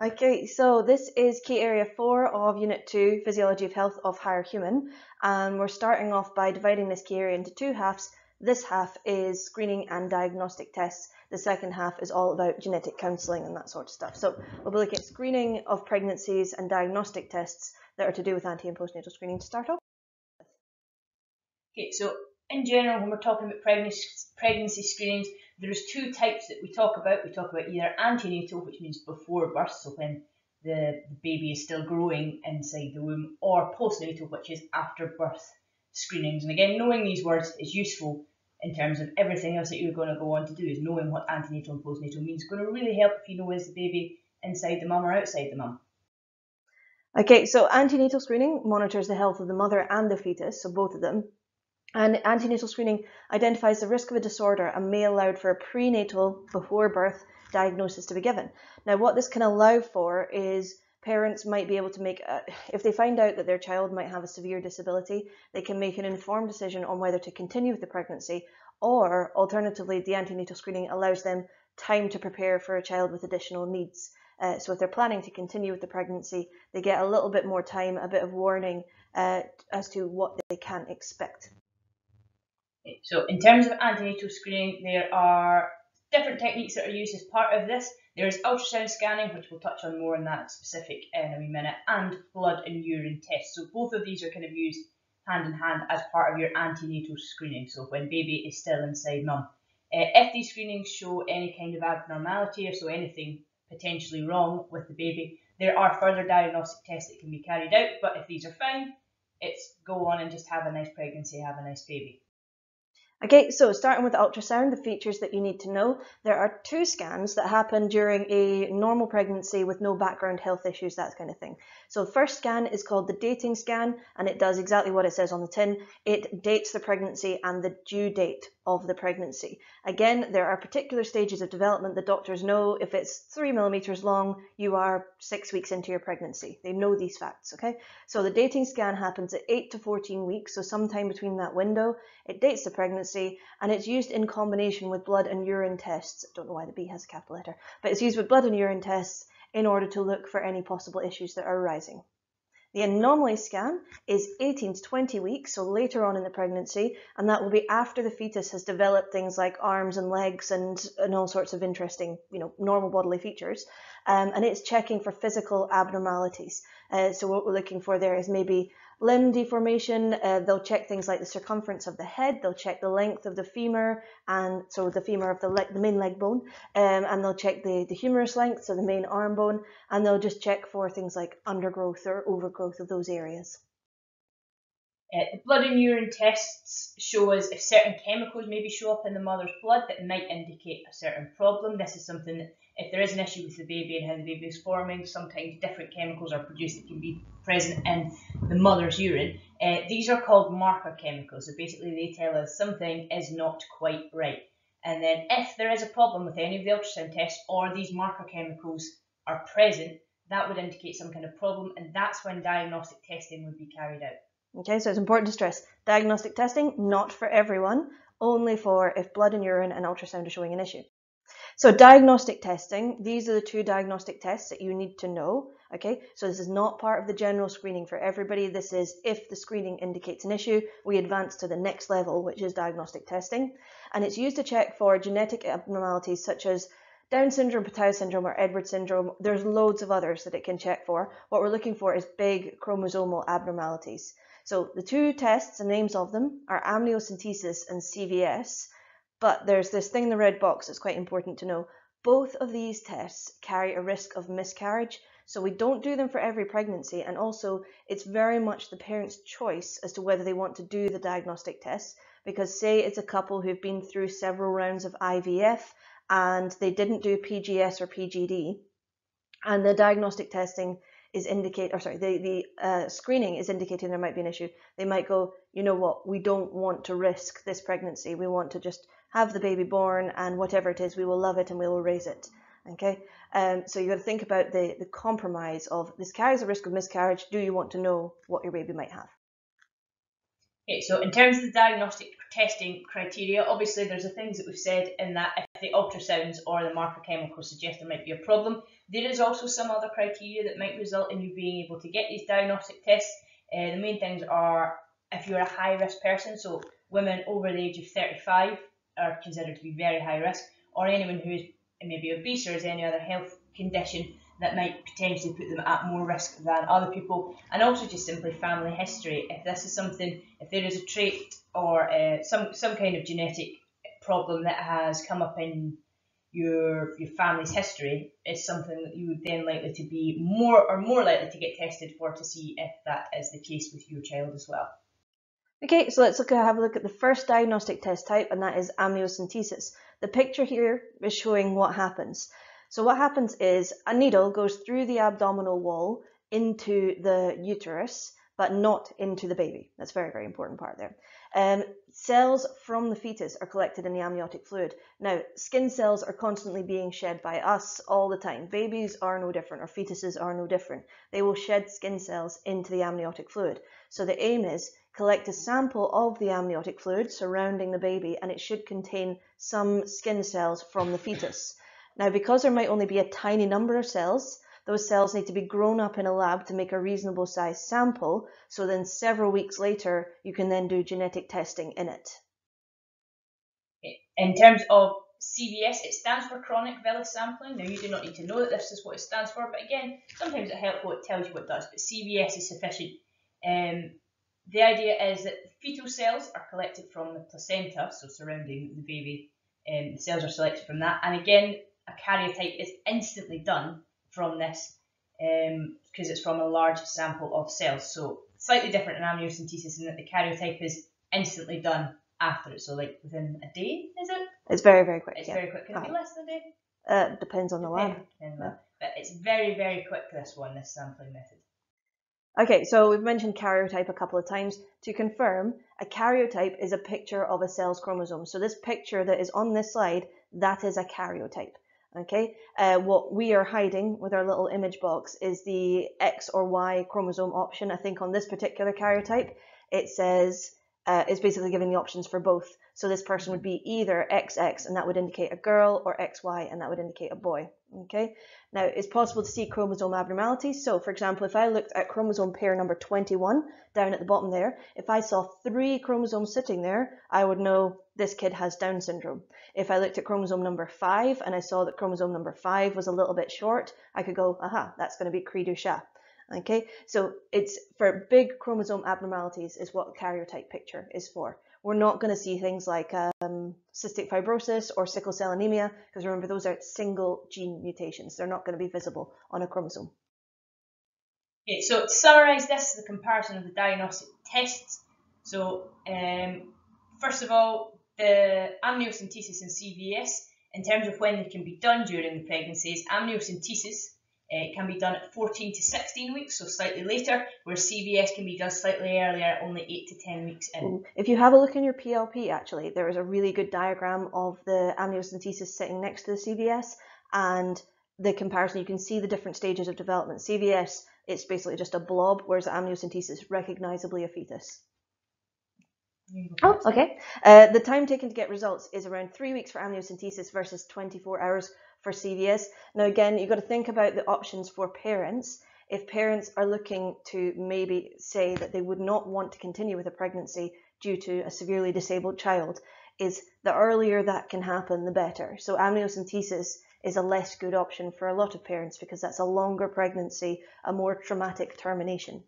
Okay, so this is key area four of Unit 2, Physiology of Health of Higher Human. And we're starting off by dividing this key area into two halves. This half is screening and diagnostic tests. The second half is all about genetic counselling and that sort of stuff. So we'll be looking at screening of pregnancies and diagnostic tests that are to do with ante and postnatal screening to start off. Okay, so in general, when we're talking about pregnancy, pregnancy screenings, there's two types that we talk about. We talk about either antenatal, which means before birth, so when the, the baby is still growing inside the womb, or postnatal, which is after birth screenings. And again, knowing these words is useful in terms of everything else that you're going to go on to do, is knowing what antenatal and postnatal means. It's going to really help if you know is the baby inside the mum or outside the mum. Okay, so antenatal screening monitors the health of the mother and the fetus, so both of them. And antenatal screening identifies the risk of a disorder and may allow for a prenatal, before birth, diagnosis to be given. Now, what this can allow for is parents might be able to make, a, if they find out that their child might have a severe disability, they can make an informed decision on whether to continue with the pregnancy, or alternatively, the antenatal screening allows them time to prepare for a child with additional needs. Uh, so if they're planning to continue with the pregnancy, they get a little bit more time, a bit of warning uh, as to what they can expect. So in terms of antenatal screening, there are different techniques that are used as part of this. There is ultrasound scanning, which we'll touch on more in that specific in a wee minute, and blood and urine tests. So both of these are kind of used hand in hand as part of your antenatal screening. So when baby is still inside mum. Uh, if these screenings show any kind of abnormality or so anything potentially wrong with the baby, there are further diagnostic tests that can be carried out. But if these are fine, it's go on and just have a nice pregnancy, have a nice baby. Okay, so starting with ultrasound, the features that you need to know. There are two scans that happen during a normal pregnancy with no background health issues, that kind of thing. So the first scan is called the dating scan, and it does exactly what it says on the tin. It dates the pregnancy and the due date of the pregnancy. Again, there are particular stages of development the doctors know if it's three millimeters long, you are six weeks into your pregnancy. They know these facts, okay? So the dating scan happens at 8 to 14 weeks, so sometime between that window. It dates the pregnancy and it's used in combination with blood and urine tests. I don't know why the B has a capital letter, but it's used with blood and urine tests in order to look for any possible issues that are arising. The anomaly scan is 18 to 20 weeks, so later on in the pregnancy, and that will be after the fetus has developed things like arms and legs and, and all sorts of interesting, you know, normal bodily features. Um, and it's checking for physical abnormalities. Uh, so what we're looking for there is maybe limb deformation, uh, they'll check things like the circumference of the head, they'll check the length of the femur, and so the femur of the, the main leg bone, um, and they'll check the, the humerus length, so the main arm bone, and they'll just check for things like undergrowth or overgrowth of those areas. Uh, the blood and urine tests show us if certain chemicals maybe show up in the mother's blood that might indicate a certain problem. This is something that if there is an issue with the baby and how the baby is forming, sometimes different chemicals are produced that can be present in the mother's urine. Uh, these are called marker chemicals. So basically, they tell us something is not quite right. And then, if there is a problem with any of the ultrasound tests or these marker chemicals are present, that would indicate some kind of problem, and that's when diagnostic testing would be carried out. Okay, so it's important to stress diagnostic testing, not for everyone, only for if blood and urine and ultrasound are showing an issue. So diagnostic testing, these are the two diagnostic tests that you need to know. Okay, so this is not part of the general screening for everybody. This is if the screening indicates an issue, we advance to the next level, which is diagnostic testing. And it's used to check for genetic abnormalities such as Down syndrome, Patau syndrome, or Edwards syndrome. There's loads of others that it can check for. What we're looking for is big chromosomal abnormalities. So the two tests, the names of them, are amniocentesis and CVS. But there's this thing in the red box that's quite important to know. Both of these tests carry a risk of miscarriage, so we don't do them for every pregnancy, and also it's very much the parent's choice as to whether they want to do the diagnostic tests. Because, say it's a couple who've been through several rounds of IVF and they didn't do PGS or PGD, and the diagnostic testing is indicate or sorry the the uh, screening is indicating there might be an issue they might go you know what we don't want to risk this pregnancy we want to just have the baby born and whatever it is, we will love it and we will raise it. Okay, um, so you got to think about the, the compromise of this carries a risk of miscarriage. Do you want to know what your baby might have? Okay, so in terms of the diagnostic testing criteria, obviously there's the things that we've said in that if the ultrasounds or the marker chemicals suggest there might be a problem, there is also some other criteria that might result in you being able to get these diagnostic tests. Uh, the main things are if you're a high risk person, so women over the age of 35 are considered to be very high risk, or anyone who is maybe obese or has any other health condition that might potentially put them at more risk than other people, and also just simply family history. If this is something, if there is a trait or uh, some some kind of genetic problem that has come up in your your family's history, is something that you would then likely to be more or more likely to get tested for to see if that is the case with your child as well. Okay, so let's look at, have a look at the first diagnostic test type, and that is amniocentesis. The picture here is showing what happens. So what happens is a needle goes through the abdominal wall into the uterus, but not into the baby. That's a very, very important part there. Um, cells from the fetus are collected in the amniotic fluid. Now, skin cells are constantly being shed by us all the time. Babies are no different, or fetuses are no different. They will shed skin cells into the amniotic fluid. So the aim is collect a sample of the amniotic fluid surrounding the baby and it should contain some skin cells from the fetus. Now, because there might only be a tiny number of cells, those cells need to be grown up in a lab to make a reasonable size sample, so then several weeks later, you can then do genetic testing in it. In terms of CVS, it stands for chorionic villus sampling. Now, you do not need to know that this is what it stands for, but again, sometimes it helps what it tells you what it does, but CVS is sufficient. Um, the idea is that fetal cells are collected from the placenta, so surrounding the baby, um, the cells are selected from that. And again, a karyotype is instantly done from this because um, it's from a large sample of cells. So slightly different in amniocentesis in that the karyotype is instantly done after it. So like within a day, is it? It's very, very quick. It's yeah. very quick. Can it be less than a day? Uh, depends on the lab. Depends, yeah. But it's very, very quick, this one, this sampling method. Okay, so we've mentioned karyotype a couple of times. To confirm, a karyotype is a picture of a cell's chromosome. So this picture that is on this slide, that is a karyotype. Okay, uh, what we are hiding with our little image box is the X or Y chromosome option. I think on this particular karyotype, it says uh, it's basically giving the options for both. So this person would be either XX and that would indicate a girl or XY and that would indicate a boy. Okay. Now it's possible to see chromosome abnormalities. So for example, if I looked at chromosome pair number 21 down at the bottom there, if I saw three chromosomes sitting there, I would know this kid has Down syndrome. If I looked at chromosome number five and I saw that chromosome number five was a little bit short, I could go, aha, that's going to be Cri du chat. Okay, so it's for big chromosome abnormalities is what karyotype picture is for. We're not going to see things like um, cystic fibrosis or sickle cell anemia because remember those are single gene mutations. They're not going to be visible on a chromosome. Okay, so to summarise this, the comparison of the diagnostic tests. So um, first of all, the amniocentesis and CVS, in terms of when they can be done during the pregnancies, amniocentesis it can be done at 14 to 16 weeks, so slightly later, where CVS can be done slightly earlier, only 8 to 10 weeks in. If you have a look in your PLP, actually, there is a really good diagram of the amniocentesis sitting next to the CVS and the comparison. You can see the different stages of development. CVS, it's basically just a blob, whereas amniocentesis is recognizably a fetus. Oh, okay. Uh, the time taken to get results is around three weeks for amniocentesis versus 24 hours for CVS. Now, again, you've got to think about the options for parents. If parents are looking to maybe say that they would not want to continue with a pregnancy due to a severely disabled child, is the earlier that can happen, the better. So amniocentesis is a less good option for a lot of parents because that's a longer pregnancy, a more traumatic termination.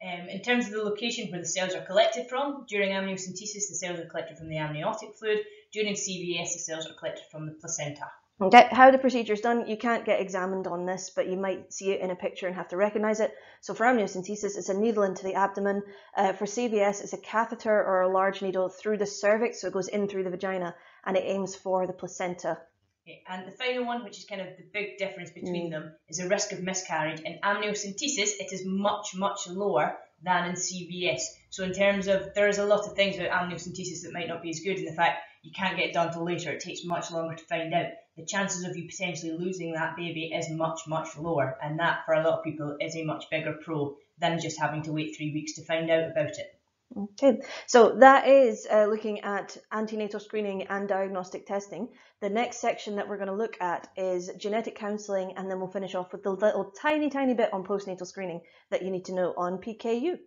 Um, in terms of the location where the cells are collected from, during amniocentesis, the cells are collected from the amniotic fluid. During CVS, the cells are collected from the placenta. Okay, how the procedure is done, you can't get examined on this, but you might see it in a picture and have to recognize it. So for amniocentesis, it's a needle into the abdomen. Uh, for CVS, it's a catheter or a large needle through the cervix, so it goes in through the vagina, and it aims for the placenta. Okay, and the final one, which is kind of the big difference between mm. them, is the risk of miscarriage. In amniocentesis, it is much, much lower than in CVS. So in terms of, there is a lot of things about amniocentesis that might not be as good in the fact you can't get it done till later. It takes much longer to find out. The chances of you potentially losing that baby is much, much lower. And that, for a lot of people, is a much bigger pro than just having to wait three weeks to find out about it. Okay, so that is uh, looking at antenatal screening and diagnostic testing. The next section that we're going to look at is genetic counselling, and then we'll finish off with the little tiny, tiny bit on postnatal screening that you need to know on PKU.